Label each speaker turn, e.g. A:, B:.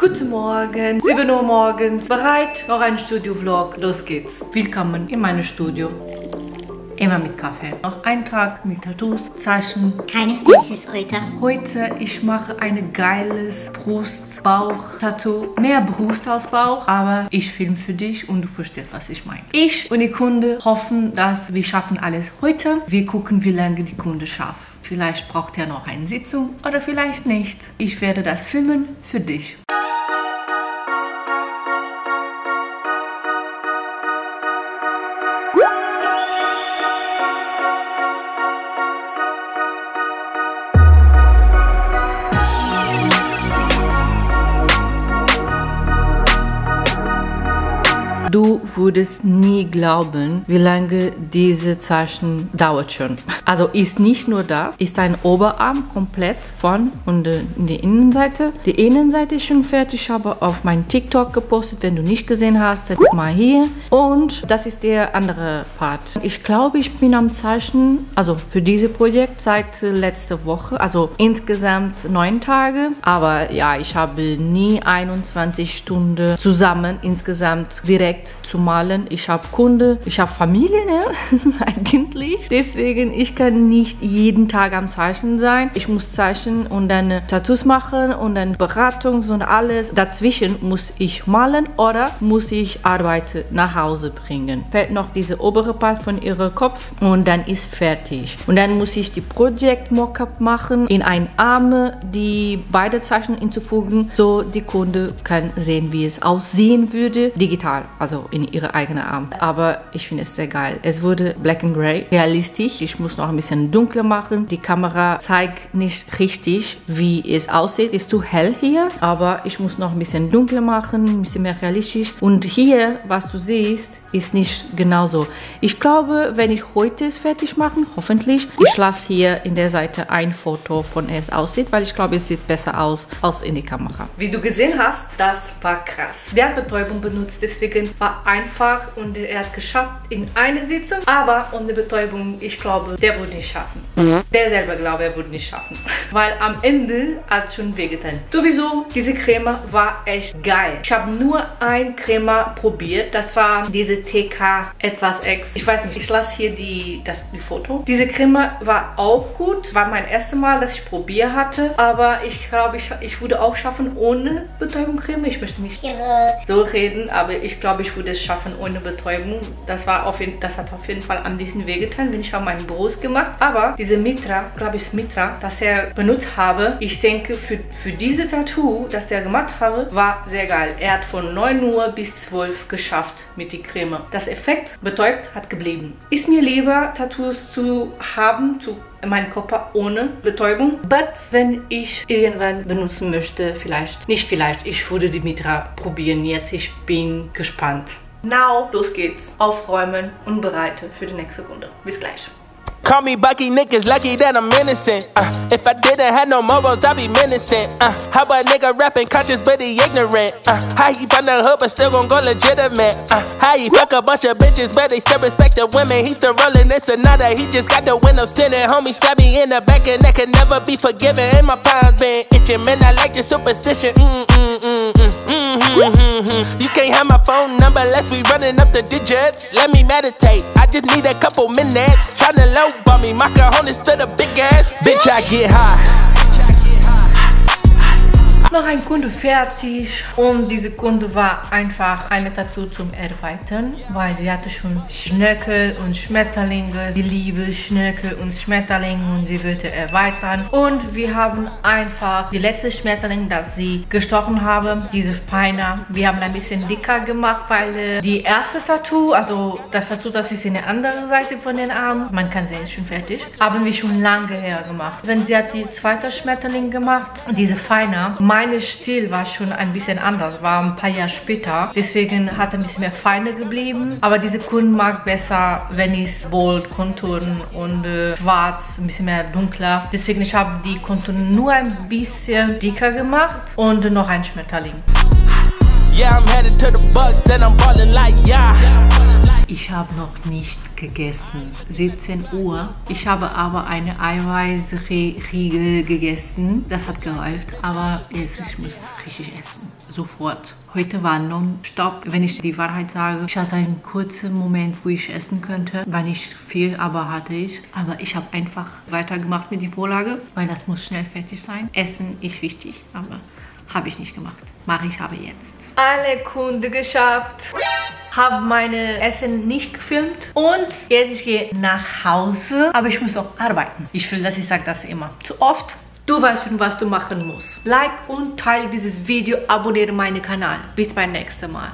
A: Guten Morgen, 7 Uhr morgens. Bereit? Noch ein Studio-Vlog. Los geht's. Willkommen in meinem Studio. Immer mit Kaffee. Noch ein Tag mit Tattoos, Zeichen.
B: Keine Stencils heute.
A: Heute ich mache ein geiles Brust-Bauch-Tattoo. Mehr Brust als Bauch, aber ich filme für dich und du verstehst, was ich meine. Ich und die Kunde hoffen, dass wir schaffen alles heute. Wir gucken, wie lange die Kunde schafft. Vielleicht braucht er noch eine Sitzung oder vielleicht nicht. Ich werde das filmen für dich. Woo! Du würdest nie glauben, wie lange diese Zeichen dauert schon. Also ist nicht nur das, ist ein Oberarm komplett von und die Innenseite. Die Innenseite ist schon fertig, ich habe auf meinen TikTok gepostet. Wenn du nicht gesehen hast, guck mal hier. Und das ist der andere Part. Ich glaube, ich bin am Zeichen, also für dieses Projekt seit letzter Woche, also insgesamt neun Tage. Aber ja, ich habe nie 21 Stunden zusammen insgesamt direkt direkt zu malen. Ich habe Kunde, ich habe Familie, ne? eigentlich. Deswegen, ich kann nicht jeden Tag am Zeichnen sein. Ich muss zeichnen und dann Tattoos machen und dann Beratung und alles. Dazwischen muss ich malen oder muss ich Arbeit nach Hause bringen. Fällt noch diese obere Part von ihrem Kopf und dann ist fertig. Und dann muss ich die Projekt Mockup machen, in ein Arme die beide Zeichen hinzufügen, so die Kunde kann sehen, wie es aussehen würde, digital. Also also in ihre eigene Arm. Aber ich finde es sehr geil. Es wurde black and gray, realistisch. Ich muss noch ein bisschen dunkler machen. Die Kamera zeigt nicht richtig, wie es aussieht. Ist zu hell hier, aber ich muss noch ein bisschen dunkler machen, ein bisschen mehr realistisch. Und hier, was du siehst, ist nicht genauso. Ich glaube, wenn ich heute es fertig machen, hoffentlich, ich lasse hier in der Seite ein Foto von es aussieht, weil ich glaube, es sieht besser aus als in die Kamera. Wie du gesehen hast, das war krass. Der hat Betäubung benutzt, deswegen war einfach und er hat geschafft in eine Sitzung, aber ohne Betäubung, ich glaube, der würde nicht schaffen. Der selber glaube, er würde nicht schaffen. Weil am Ende hat schon wehgetan. Sowieso, diese Creme war echt geil. Ich habe nur ein Creme probiert. Das war diese TK etwas X. Ich weiß nicht, ich lasse hier die, das die Foto. Diese Creme war auch gut. War mein erstes Mal, dass ich probiert hatte. Aber ich glaube, ich, ich würde auch schaffen ohne Betäubungscreme. Ich möchte nicht so reden, aber ich glaube, ich würde es schaffen ohne Betäubung. Das, war auf jeden, das hat auf jeden Fall an diesen Weg getan, wenn ich habe meinen Brust gemacht. Aber diese Mitra, glaube ich Mitra, das er benutzt habe, ich denke für, für diese Tattoo, das der gemacht habe, war sehr geil. Er hat von 9 Uhr bis 12 geschafft mit die Creme. Das Effekt betäubt hat geblieben. Ist mir lieber Tattoos zu haben, zu meinen Körper ohne Betäubung. But wenn ich irgendwann benutzen möchte, vielleicht, nicht vielleicht, ich würde die Mitra probieren jetzt. Ich bin gespannt. Now, los geht's. Aufräumen und bereite für die nächste Runde. Bis gleich.
C: Call me Bucky, niggas lucky that I'm innocent. Uh, if I didn't have no morals, I'd be menacing. Uh, how a nigga rapping conscious but he ignorant? Uh, how he from the hood but still gon' go legitimate? Uh, how he fuck a bunch of bitches but they still respect the women? He still rollin' this another, he just got the windows tinted. Homie stab me in the back and that can never be forgiven. And my palms been itching, man. I like your superstition. Mm mm mm mm. You can't have my phone number unless we running up the digits. Let me meditate. I just need a couple minutes. Tryna low bump me, my cojones to the big ass. Bitch, I get high.
A: Noch ein Kunde fertig und diese Kunde war einfach eine Tattoo zum Erweitern, weil sie hatte schon Schnöckel und Schmetterlinge, die liebe Schnöckel und Schmetterlinge und sie würde erweitern. Und wir haben einfach die letzte Schmetterling, das sie gestochen haben, diese Feiner, wir haben ein bisschen dicker gemacht, weil äh, die erste Tattoo, also das Tattoo, das ist in der anderen Seite von den Armen, man kann sehen, ist schon fertig, haben wir schon lange her gemacht. Wenn sie hat die zweite Schmetterling gemacht, diese Feiner, Stil war schon ein bisschen anders, war ein paar Jahre später. Deswegen hat er ein bisschen mehr feiner geblieben. Aber diese Kunden mag besser, wenn ich bold, Konturen und äh, schwarz, ein bisschen mehr dunkler. Deswegen ich habe die Konturen nur ein bisschen dicker gemacht und noch ein Schmetterling. Yeah, I'm headed to the bus, then I'm ballin' like yeah. Ich habe noch nicht gegessen. 17 Uhr. Ich habe aber eine Eiweißriegel gegessen. Das hat geholfen. Aber jetzt ich muss richtig essen. Sofort. Heute war non-stop. Wenn ich die Wahrheit sage, ich hatte einen kurzen Moment, wo ich essen könnte. War nicht viel, aber hatte ich. Aber ich habe einfach weitergemacht mit der Vorlage, weil das muss schnell fertig sein. Essen ist wichtig, aber habe ich nicht gemacht. Mache ich aber jetzt. Alle Kunden geschafft. Habe meine Essen nicht gefilmt und jetzt ich gehe nach Hause, aber ich muss auch arbeiten. Ich will, dass ich sage das immer zu oft. Du weißt schon, was du machen musst. Like und teile dieses Video, abonniere meinen Kanal. Bis beim nächsten Mal.